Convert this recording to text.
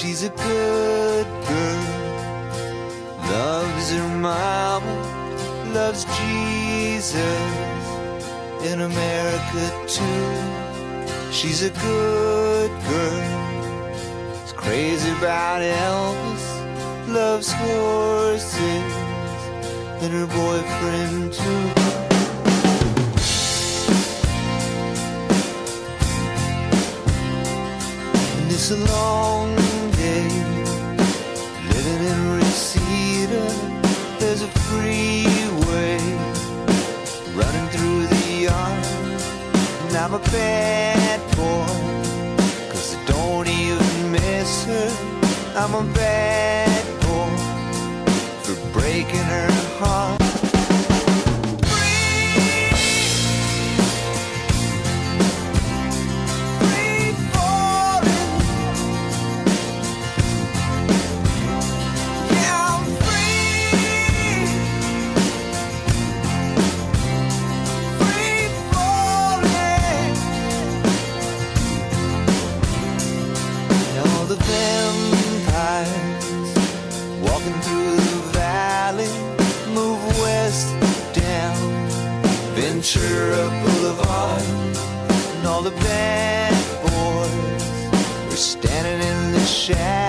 She's a good girl, loves her mama, loves Jesus. In America too. She's a good girl, is crazy about Elvis, loves horses. And her boyfriend too. And it's a long I'm a bad boy, cause I don't even miss her. I'm a bad boy for breaking her through the valley move west down Ventura Boulevard. And all the bad boys are standing in the shadows